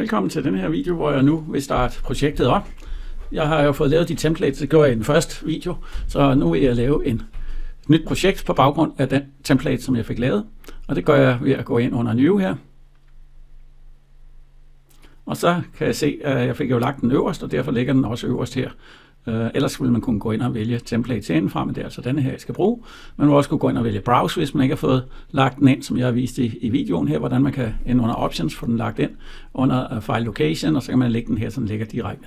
Velkommen til den her video, hvor jeg nu vil starte projektet op. Jeg har jo fået lavet de templates, det gjorde jeg i den første video, så nu vil jeg lave en nyt projekt på baggrund af den template, som jeg fik lavet. Og det gør jeg ved at gå ind under New her. Og så kan jeg se, at jeg fik jo lagt den øverst, og derfor ligger den også øverst her. Uh, ellers ville man kunne gå ind og vælge templates indenfra, men det er altså denne her, jeg skal bruge. Man vil også kunne gå ind og vælge browse, hvis man ikke har fået lagt den ind, som jeg har vist i, i videoen her, hvordan man kan ind under options få den lagt ind under uh, file location, og så kan man lægge den her, så den ligger direkte.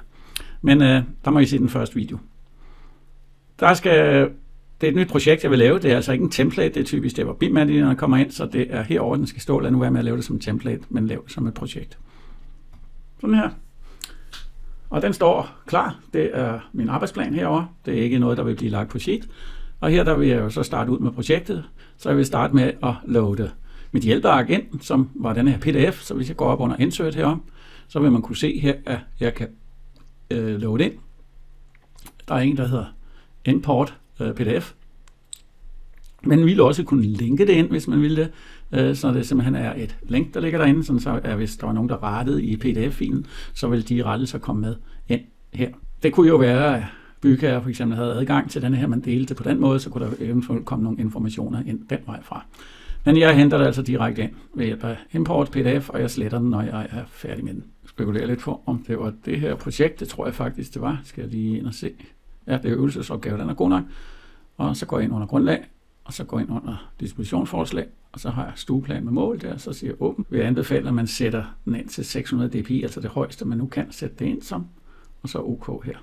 Men uh, der må I se den første video. Der skal, det er et nyt projekt, jeg vil lave. Det er altså ikke en template, det er typisk det, hvor bitmap kommer ind, så det er herover den skal stå. Lad nu være med at lave det som en template, men lav det som et projekt. Sådan her. Og den står klar. Det er min arbejdsplan herover. Det er ikke noget, der vil blive lagt på sheet. Og her der vil jeg jo så starte ud med projektet. Så jeg vil starte med at loade mit hjælpeark ind, som var den her pdf. Så hvis jeg går op under insert herom, så vil man kunne se her, at jeg kan øh, loade ind. Der er en, der hedder import øh, pdf. Men ville også kunne linke det ind, hvis man ville det. Øh, så det simpelthen er et link, der ligger derinde, sådan så at hvis der var nogen, der rettede i pdf-filen, så ville de rettelser komme med ind her. Det kunne jo være, at bygherrer for eksempel havde adgang til den her, man delte på den måde, så kunne der eventuelt komme nogle informationer ind den vej fra. Men jeg henter det altså direkte ind ved hjælp af import pdf, og jeg sletter den, når jeg er færdig med den. Jeg spekulerer lidt på, om det var det her projekt, det tror jeg faktisk, det var. Skal jeg lige ind og se. Ja, det er øvelsesopgave, den er god nok. Og så går jeg ind under grundlag, og så går ind under dispositionsforslag, og så har jeg stueplan med mål der, så siger jeg åben. Vi anbefaler, at man sætter den ind til 600 dpi, altså det højeste, man nu kan sætte det ind som, og så OK her.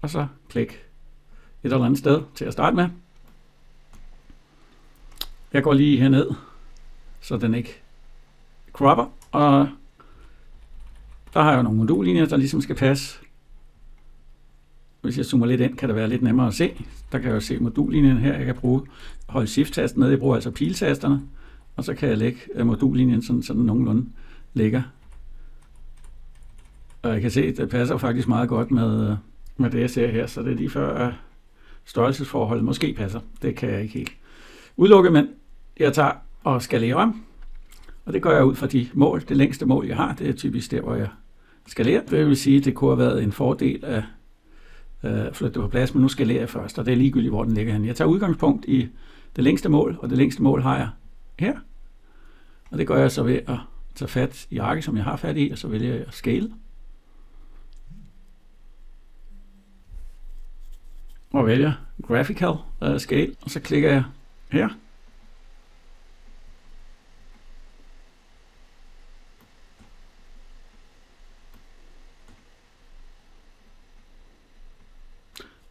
Og så klik et eller andet sted til at starte med. Jeg går lige herned, så den ikke cropper, og der har jeg jo nogle modullinjer, der ligesom skal passe hvis jeg zoomer lidt ind, kan det være lidt nemmere at se. Der kan jeg jo se modullinjen her. Jeg kan bruge holde shift-tasten ned. Jeg bruger altså piltasterne. Og så kan jeg lægge øh, modullinjen sådan, sådan nogenlunde ligger. Og jeg kan se, at det passer faktisk meget godt med, øh, med det, jeg ser her. Så det er lige før, at størrelsesforholdet måske passer. Det kan jeg ikke helt udelukke, men jeg tager og skalerer om. Og det gør jeg ud fra de mål. Det længste mål, jeg har, det er typisk der, hvor jeg skalerer. Det vil sige, at det kunne have været en fordel at øh, flytte det på plads, men nu skalerer jeg først, og det er ligegyldigt, hvor den ligger hen. Jeg tager udgangspunkt i det længste mål, og det længste mål har jeg her. Og det gør jeg så ved at tage fat i arket, som jeg har fat i, og så vælger jeg at scale. Og vælger Graphical uh, Scale, og så klikker jeg her.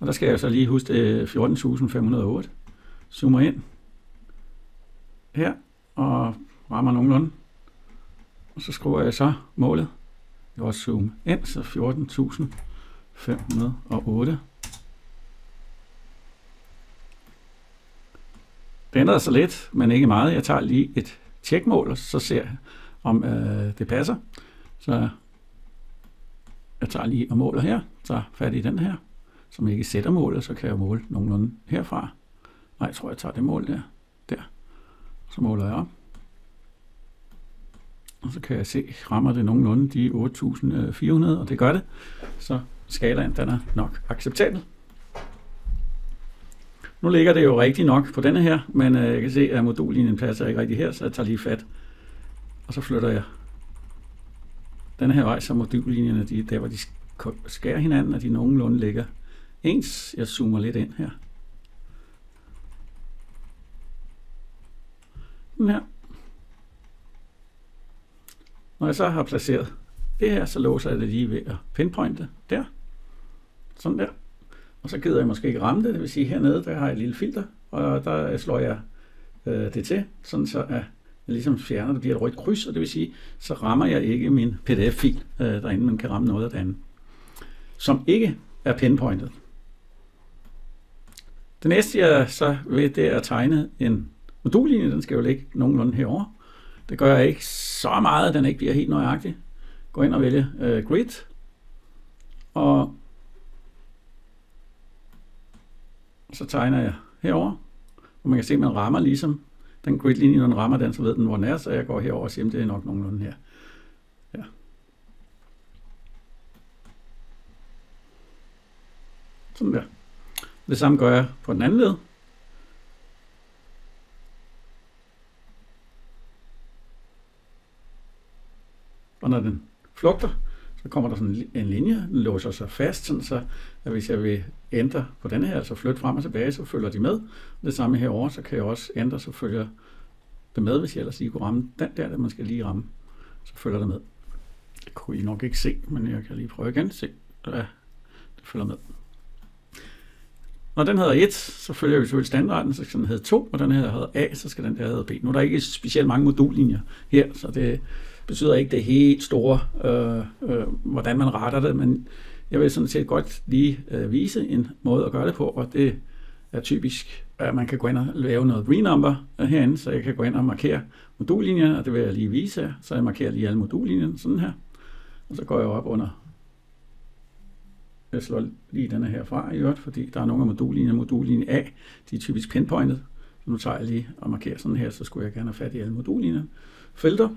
Og der skal jeg så lige huske øh, 14.508. Zoomer ind her og rammer nogenlunde. Og så skriver jeg så målet. Jeg også zoom ind, så 14.508. Det ændrer sig lidt, men ikke meget. Jeg tager lige et tjekmål, og så ser jeg, om øh, det passer. Så jeg tager lige og måler her, så fat i den her som ikke sætter målet, så kan jeg måle nogenlunde herfra. Nej, jeg tror, jeg tager det mål der. Der. Så måler jeg op. Og så kan jeg se, rammer det nogenlunde de 8400, og det gør det. Så skalaen den er nok acceptabel. Nu ligger det jo rigtigt nok på denne her, men øh, jeg kan se, at modullinjen passer ikke rigtig her, så jeg tager lige fat. Og så flytter jeg denne her vej, så modullinjerne, de, der hvor de skærer hinanden, og de nogenlunde ligger ens. Jeg zoomer lidt ind her. Den her. Når jeg så har placeret det her, så låser jeg det lige ved at pinpointe der. Sådan der. Og så gider jeg måske ikke ramme det, det vil sige hernede, der har jeg et lille filter, og der slår jeg øh, det til, sådan så at jeg ligesom fjerner, det bliver et rødt kryds, og det vil sige, så rammer jeg ikke min pdf-fil øh, derinde, man kan ramme noget af det andet, som ikke er pinpointet. Det næste, jeg så vil, det er at tegne en modullinje. Den skal jo ligge nogenlunde herover. Det gør jeg ikke så meget, at den ikke bliver helt nøjagtig. Gå ind og vælge øh, Grid. Og så tegner jeg herover. Og man kan se, at man rammer ligesom den gridlinje, når den rammer den, så ved den, hvor den er, så jeg går herover og siger, at det er nok nogenlunde her. Ja. Sådan der. Det samme gør jeg på den anden led. Og når den flugter, så kommer der sådan en linje, den låser sig fast, sådan så at hvis jeg vil ændre på denne her, altså flytte frem og tilbage, så følger de med. Det samme herover, så kan jeg også ændre, så følger det med, hvis jeg ellers lige kunne ramme den der, der man skal lige ramme, så følger det med. Det kunne I nok ikke se, men jeg kan lige prøve igen. Se, ja, det følger med. Når den hedder 1, så følger vi selvfølgelig standarden, så skal den hedde 2, og den her hedder A, så skal den der hedde B. Nu er der ikke specielt mange modullinjer her, så det betyder ikke det helt store, øh, øh, hvordan man retter det, men jeg vil sådan set godt lige øh, vise en måde at gøre det på, og det er typisk, at man kan gå ind og lave noget renumber herinde, så jeg kan gå ind og markere modullinjer, og det vil jeg lige vise jer, så jeg markerer lige alle modullinjerne sådan her, og så går jeg op under jeg slår lige denne her fra i øvrigt, fordi der er nogle af modullinjer. Modullinje A, de er typisk pinpointed. Så nu tager jeg lige og markerer sådan her, så skulle jeg gerne have fat i alle modullinjer. Felter,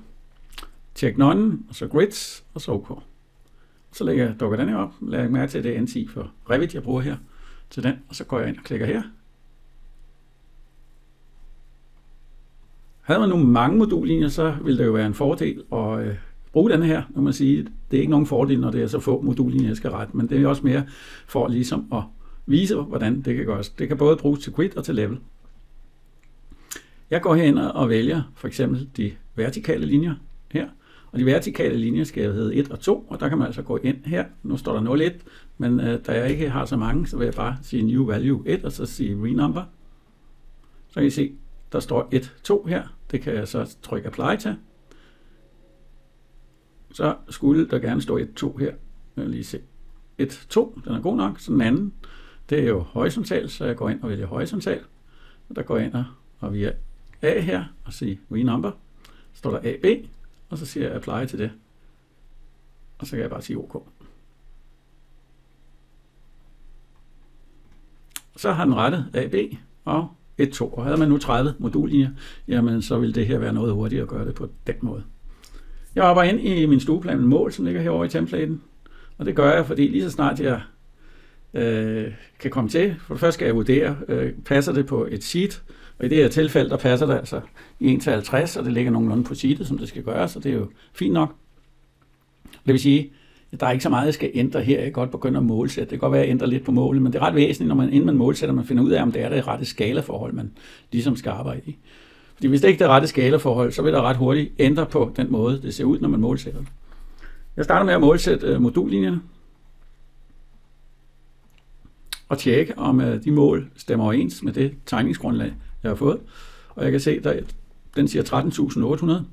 check none, og så grids, og så OK. Så lægger jeg, dukker den her op, lægger jeg mærke til, at det er N10 for Revit, jeg bruger her til den, og så går jeg ind og klikker her. Havde man nu mange modullinjer, så ville det jo være en fordel at øh, bruge den her, når man siger, det er ikke nogen fordel, når det er så få modulinjer, jeg skal rette, men det er også mere for ligesom at vise, hvordan det kan gøres. Det kan både bruges til grid og til level. Jeg går herind og vælger for eksempel de vertikale linjer her, og de vertikale linjer skal jo hedde 1 og 2, og der kan man altså gå ind her. Nu står der 01, men øh, da jeg ikke har så mange, så vil jeg bare sige new value 1, og så sige renumber. Så kan I se, der står 1, 2 her. Det kan jeg så trykke apply til så skulle der gerne stå 1-2 her. Jeg vil lige se. 1-2, den er god nok. Så den anden, det er jo horisontal, så jeg går ind og vælger horisontal. Og der går jeg ind og, og via A her og siger renumber. Så står der AB, og så siger jeg apply til det. Og så kan jeg bare sige OK. Så har den rettet AB og 1-2. Og havde man nu 30 modullinjer, jamen så ville det her være noget hurtigere at gøre det på den måde. Jeg arbejder ind i min stueplan med mål, som ligger herovre i templaten. Og det gør jeg, fordi lige så snart jeg øh, kan komme til, for det første skal jeg vurdere, øh, passer det på et sheet, og i det her tilfælde, der passer det altså i 1 til 50, og det ligger nogenlunde på sheetet, som det skal gøre, så det er jo fint nok. Det vil sige, at der er ikke så meget, jeg skal ændre her. Jeg kan godt begynde at målsætte. Det kan godt være, at jeg ændrer lidt på målet, men det er ret væsentligt, når man, inden man målsætter, man finder ud af, om det er det rette skalaforhold, man ligesom skal arbejde i. Fordi hvis det ikke er det rette skalaforhold, så vil der ret hurtigt ændre på den måde, det ser ud, når man målsætter. Jeg starter med at målsætte øh, modullinjerne og tjekke, om øh, de mål stemmer overens med det tegningsgrundlag, jeg har fået. Og jeg kan se, at den siger 13.800.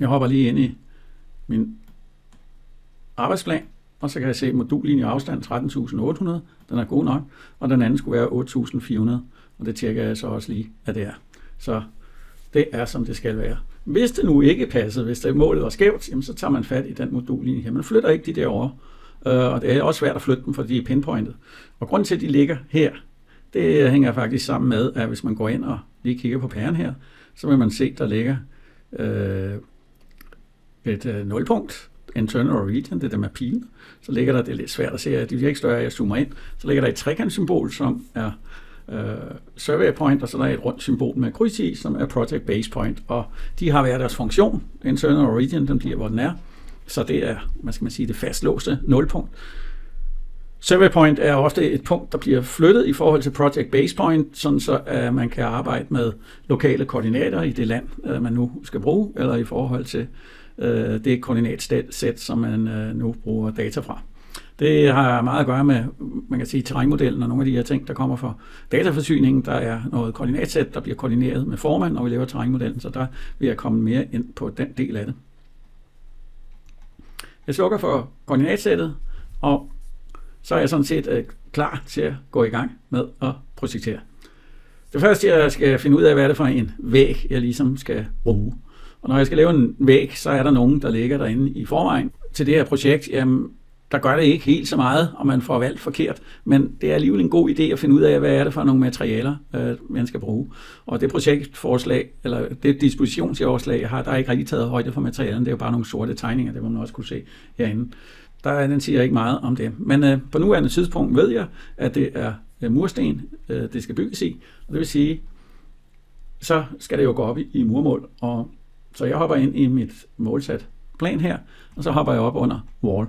Jeg hopper lige ind i min arbejdsplan, og så kan jeg se modullinje afstand 13.800. Den er god nok, og den anden skulle være 8.400, og det tjekker jeg så også lige, at det er. Så det er, som det skal være. Hvis det nu ikke passede, hvis det målet var skævt, jamen, så tager man fat i den modullinje her. Man flytter ikke de derovre, øh, og det er også svært at flytte dem, fordi de er pinpointet. Og grunden til, at de ligger her, det hænger faktisk sammen med, at hvis man går ind og lige kigger på pæren her, så vil man se, der ligger øh, et øh, nulpunkt, internal region, det er der med pilen. Så ligger der, det er lidt svært at se, at de bliver ikke større, jeg zoomer ind, så ligger der et trekantsymbol, som er øh, survey point, og så der er et rundt symbol med kryds i, som er project base point, og de har hver deres funktion. Internal origin, den bliver, hvor den er. Så det er, hvad skal man sige, det fastlåste nulpunkt. Survey point er ofte et punkt, der bliver flyttet i forhold til Project Base Point, sådan så at man kan arbejde med lokale koordinater i det land, øh, man nu skal bruge, eller i forhold til øh, det koordinatsæt, som man øh, nu bruger data fra. Det har meget at gøre med, man kan sige, terrænmodellen og nogle af de her ting, der kommer fra dataforsyningen. Der er noget koordinatsæt, der bliver koordineret med formand, når vi laver terrænmodellen, så der vil jeg komme mere ind på den del af det. Jeg slukker for koordinatsættet, og så er jeg sådan set øh, klar til at gå i gang med at projektere. Det første, jeg skal finde ud af, hvad er det for en væg, jeg ligesom skal bruge. Og når jeg skal lave en væg, så er der nogen, der ligger derinde i forvejen. Til det her projekt, jamen, der gør det ikke helt så meget, om man får valgt forkert, men det er alligevel en god idé at finde ud af, hvad er det for nogle materialer, øh, man skal bruge. Og det projektforslag, eller det dispositionsforslag, jeg har, der er ikke rigtig taget højde for materialerne, det er jo bare nogle sorte tegninger, det må man også kunne se herinde. Der, den siger ikke meget om det. Men øh, på nuværende tidspunkt ved jeg, at det er øh, mursten, øh, det skal bygges i, og det vil sige, så skal det jo gå op i, i murmål, og så jeg hopper ind i mit målsat plan her, og så hopper jeg op under wall.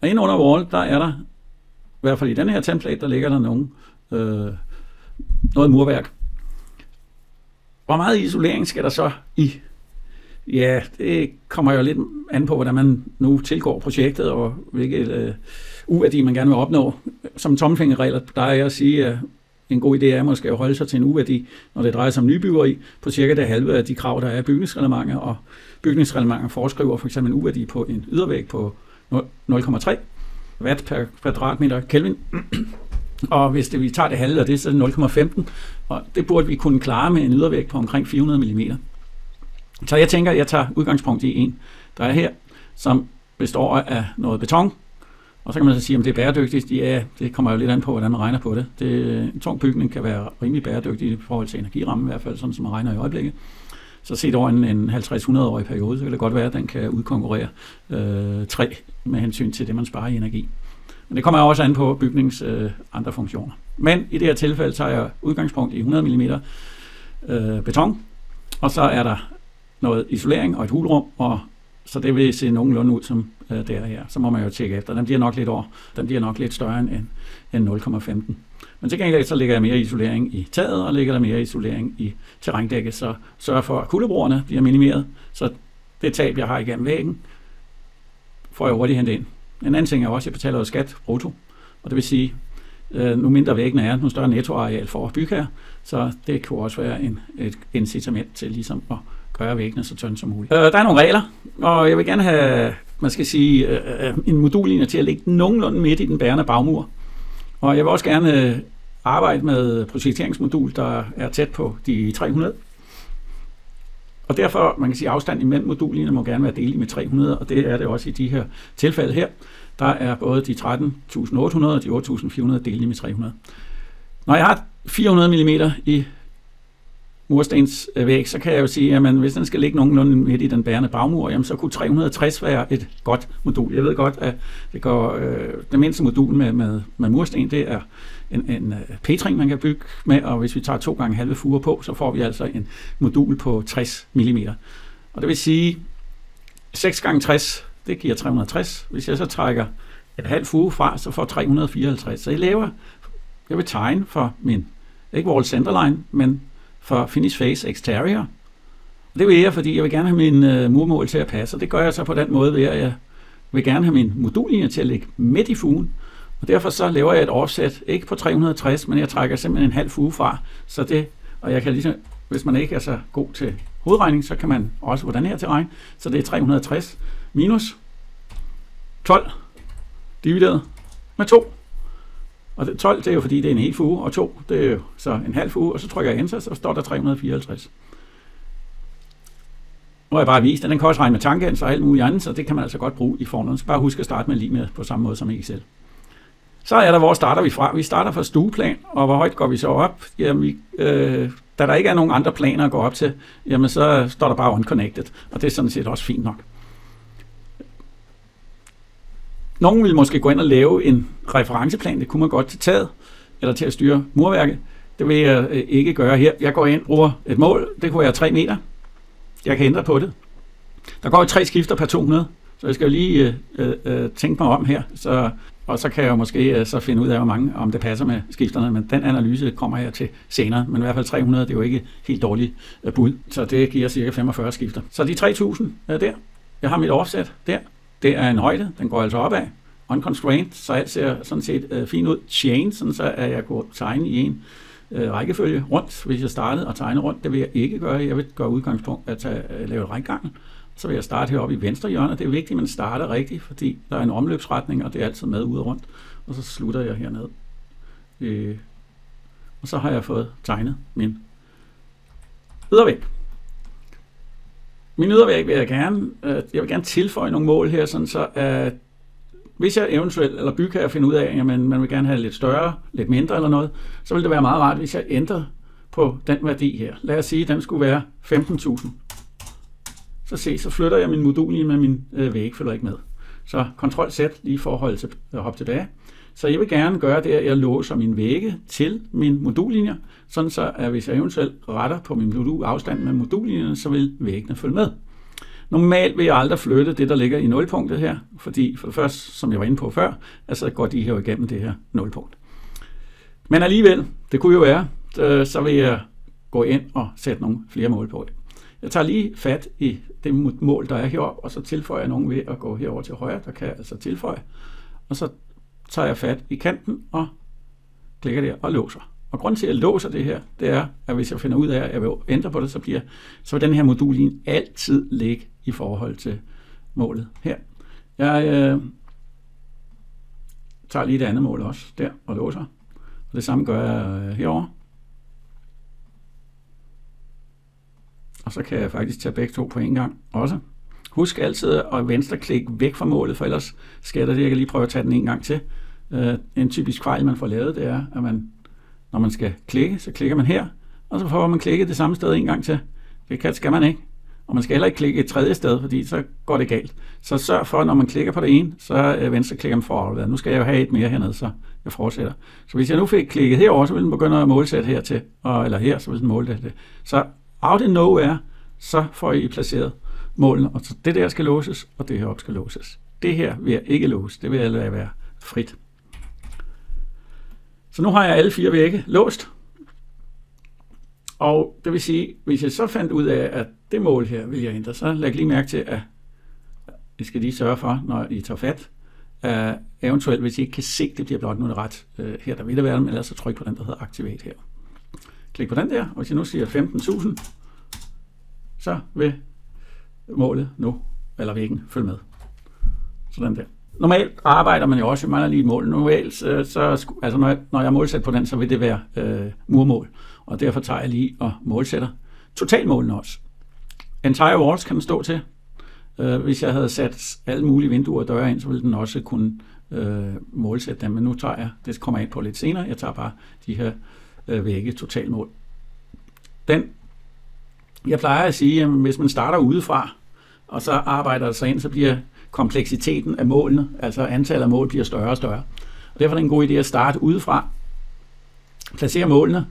Og inde under wall, der er der, i hvert fald i den her template, der ligger der nogen, øh, noget murværk. Hvor meget isolering skal der så i? Ja, det kommer jo lidt an på, hvordan man nu tilgår projektet, og hvilket øh, uværdi man gerne vil opnå. Som tommelfingerregler, der er jeg at sige, at en god idé er måske at holde sig til en uværdi, når det drejer sig om nybyggeri, på cirka det halve af de krav, der er i bygningsreglementer, og bygningsreglementer foreskriver for eksempel en uværdi på en ydervæg på 0,3 watt per kvadratmeter Kelvin. Og hvis det, vi tager det halve af det, så er det 0,15. Og det burde vi kunne klare med en ydervægt på omkring 400 mm. Så jeg tænker, at jeg tager udgangspunkt i en, der er her, som består af noget beton. Og så kan man så sige, om det er bæredygtigt. Ja, det kommer jo lidt an på, hvordan man regner på det. det en tung bygning kan være rimelig bæredygtig i forhold til energirammen, i hvert fald sådan som man regner i øjeblikket. Så set over en, en 50-100-årig periode, så kan det godt være, at den kan udkonkurrere øh, træ med hensyn til det, man sparer i energi. Men det kommer også an på bygningens øh, andre funktioner. Men i det her tilfælde tager jeg udgangspunkt i 100 mm øh, beton, og så er der noget isolering og et hulrum, og så det vil se nogenlunde ud som øh, der her. Så må man jo tjekke efter. Den bliver nok lidt over. Den bliver nok lidt større end, end 0,15. Men til gengæld så ligger jeg mere isolering i taget, og ligger der mere isolering i terrændækket, så sørger for, at kuldebroerne bliver minimeret, så det tab, jeg har igennem væggen, får jeg hurtigt hentet ind. En anden ting er også, at jeg betaler skat brutto, og det vil sige, øh, nu mindre væggene er, nu større nettoareal for at bygge her, så det kunne også være en, et incitament til ligesom at gøre væggene så tynde som muligt. Øh, der er nogle regler, og jeg vil gerne have, man skal sige, øh, øh en modullinje til at ligge nogenlunde midt i den bærende bagmur. Og jeg vil også gerne øh, arbejde med projekteringsmodul, der er tæt på de 300. Og derfor, man kan sige, at afstanden imellem modulerne må gerne være delig med 300, og det er det også i de her tilfælde her. Der er både de 13.800 og de 8.400 delt med 300. Når jeg har 400 mm i murstensvæg, øh, så kan jeg jo sige, at hvis den skal ligge nogenlunde midt i den bærende bagmur, jamen, så kunne 360 være et godt modul. Jeg ved godt, at det, går, øh, det mindste modul med, med, med mursten, det er en, en øh, petring, man kan bygge med, og hvis vi tager to gange halve fuger på, så får vi altså en modul på 60 mm. Og det vil sige, 6 gange 60, det giver 360. Hvis jeg så trækker et halvt fuge fra, så får 354. Så jeg laver, jeg vil tegne for min, ikke wall centerline, men for Finish Face Exterior. Det vil jeg, fordi jeg vil gerne have min øh, murmål til at passe, og det gør jeg så på den måde ved, at jeg vil gerne have min modullinje til at ligge midt i fugen, og derfor så laver jeg et offset, ikke på 360, men jeg trækker simpelthen en halv fuge fra, så det, og jeg kan ligesom, hvis man ikke er så god til hovedregning, så kan man også på den her til så det er 360 minus 12 divideret med 2. Og 12, det er jo fordi, det er en hel uge, og 2, det er jo så en halv uge, og så trykker jeg enter, så står der 354. Nu har jeg bare vist, at den kan også regne med tangens og alt muligt andet, så det kan man altså godt bruge i formen. Så bare husk at starte med lige med på samme måde som i Excel. Så er der, hvor starter vi fra? Vi starter fra stueplan, og hvor højt går vi så op? Jamen, vi, øh, da der ikke er nogen andre planer at gå op til, jamen så står der bare unconnected, og det er sådan set også fint nok. Nogen vil måske gå ind og lave en referenceplan, det kunne man godt til taget, eller til at styre murværket. Det vil jeg øh, ikke gøre her. Jeg går ind og bruger et mål, det kunne være 3 meter. Jeg kan ændre på det. Der går jo tre skifter per 200, så jeg skal jo lige øh, øh, øh, tænke mig om her, så, og så kan jeg jo måske øh, så finde ud af, hvor mange, om det passer med skifterne, men den analyse kommer jeg til senere. Men i hvert fald 300, det er jo ikke helt dårligt øh, bud, så det giver cirka 45 skifter. Så de 3000 er øh, der. Jeg har mit offset der. Det er en højde, den går altså opad. Unconstrained, så alt ser sådan set øh, fint ud. Chain, sådan så at jeg kunne tegne i en øh, rækkefølge rundt, hvis jeg startede og tegne rundt. Det vil jeg ikke gøre. Jeg vil gøre udgangspunkt at tage, øh, lave et rækkegang. Så vil jeg starte heroppe i venstre hjørne. Det er vigtigt, at man starter rigtigt, fordi der er en omløbsretning, og det er altid med ud og rundt. Og så slutter jeg hernede. Øh, og så har jeg fået tegnet min ydervæg. Min ydervæg vil jeg gerne, øh, jeg vil gerne tilføje nogle mål her, sådan så at hvis jeg eventuelt, eller bygherre finder ud af, at jamen, man vil gerne have lidt større, lidt mindre eller noget, så vil det være meget rart, hvis jeg ændrer på den værdi her. Lad os sige, at den skulle være 15.000. Så se, så flytter jeg min modul med min øh, væg, følger ikke med. Så Ctrl Z lige for at holde til, at hoppe tilbage. Så jeg vil gerne gøre det, at jeg låser min vægge til min modullinjer, sådan så at hvis jeg eventuelt retter på min modul afstand med modullinjerne, så vil væggene følge med. Normalt vil jeg aldrig flytte det, der ligger i nulpunktet her, fordi for det første, som jeg var inde på før, altså går de her igennem det her nulpunkt. Men alligevel, det kunne jo være, øh, så vil jeg gå ind og sætte nogle flere mål på det. Jeg tager lige fat i det mål, der er heroppe, og så tilføjer jeg nogen ved at gå herover til højre, der kan jeg altså tilføje. Og så tager jeg fat i kanten og klikker der og låser. Og grunden til, at jeg låser det her, det er, at hvis jeg finder ud af, at jeg vil ændre på det, så, bliver, så vil den her modullinje altid ligge i forhold til målet her. Jeg øh, tager lige det andet mål også der og låser. Og det samme gør jeg øh, herover. Og så kan jeg faktisk tage begge to på en gang også. Husk altid at venstreklikke væk fra målet, for ellers sker der det. Jeg kan lige prøve at tage den en gang til. Øh, en typisk fejl, man får lavet, det er, at man, når man skal klikke, så klikker man her, og så får man klikket det samme sted en gang til. Det kan, skal man ikke. Og man skal heller ikke klikke et tredje sted, fordi så går det galt. Så sørg for, når man klikker på det ene, så øh, venstre klikker man for Nu skal jeg jo have et mere hernede, så jeg fortsætter. Så hvis jeg nu fik klikket herover, så vil den begynde at målsætte hertil, og, eller her, så vil den måle det. Så out in nowhere, så får I placeret målene, og så det der skal låses, og det her op skal låses. Det her vil jeg ikke låse, det vil jeg lade være frit. Så nu har jeg alle fire vægge låst, og det vil sige, hvis jeg så fandt ud af, at det mål her vil jeg ændre, så læg lige mærke til, at I skal lige sørge for, når I tager fat, uh, eventuelt hvis I ikke kan se, det bliver blot nu ret, uh, her der vil det være, men ellers så tryk på den, der hedder Activate her. Klik på den der, og hvis jeg nu siger 15.000, så vil målet nu, eller væggen, følge med. Sådan der. Normalt arbejder man jo også, man har lige et mål. Normalt, øh, så, så altså når, jeg, når jeg er målsat på den, så vil det være øh, murmål. Og derfor tager jeg lige og målsætter totalmålene også. Entire walls kan den stå til. Øh, hvis jeg havde sat alle mulige vinduer og døre ind, så ville den også kunne øh, målsætte dem. Men nu tager jeg, det kommer jeg ind på lidt senere, jeg tager bare de her øh, vægge totalmål. Den, jeg plejer at sige, at hvis man starter udefra, og så arbejder sig ind, så bliver kompleksiteten af målene, altså antallet af mål, bliver større og større. Og derfor er det en god idé at starte udefra, placere målene,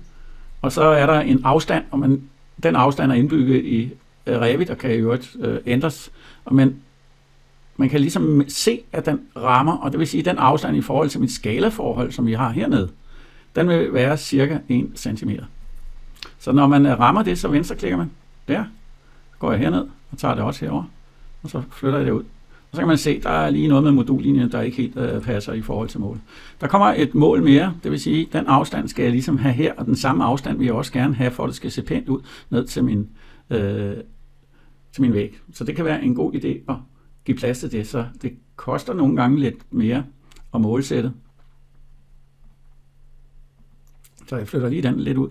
og så er der en afstand, og man, den afstand er indbygget i øh, Revit og kan jo øvrigt øh, ændres. Og man, man kan ligesom se, at den rammer, og det vil sige, at den afstand i forhold til mit skalaforhold, som vi har hernede, den vil være cirka 1 cm. Så når man øh, rammer det, så venstreklikker man der, går jeg herned og tager det også herover, og så flytter jeg det ud. Og så kan man se, der er lige noget med modullinjen, der ikke helt øh, passer i forhold til målet. Der kommer et mål mere, det vil sige, den afstand skal jeg ligesom have her, og den samme afstand vil jeg også gerne have, for at det skal se pænt ud ned til min, øh, til min væg. Så det kan være en god idé at give plads til det, så det koster nogle gange lidt mere at målsætte. Så jeg flytter lige den lidt ud.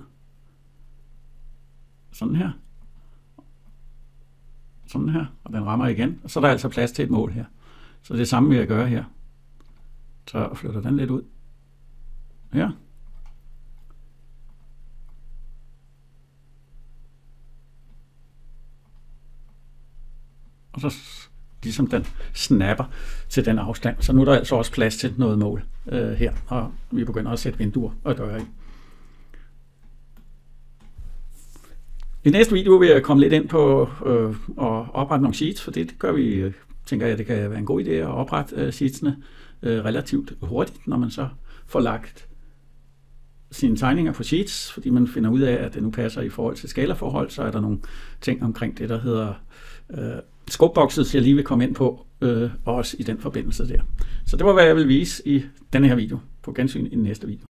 Sådan her sådan her, og den rammer igen, og så er der altså plads til et mål her. Så det samme vil jeg gøre her. Så flytter den lidt ud. Her. Og så ligesom den snapper til den afstand. Så nu er der altså også plads til noget mål øh, her, og vi begynder at sætte vinduer og døre i. I næste video vil jeg komme lidt ind på øh, at oprette nogle sheets, for det, det gør vi, øh, tænker jeg, det kan være en god idé at oprette øh, sheetsene øh, relativt hurtigt, når man så får lagt sine tegninger på sheets, fordi man finder ud af, at det nu passer i forhold til skalaforhold, så er der nogle ting omkring det, der hedder øh, scopeboxes, jeg lige vil komme ind på, øh, også i den forbindelse der. Så det var, hvad jeg vil vise i denne her video. På gensyn i den næste video.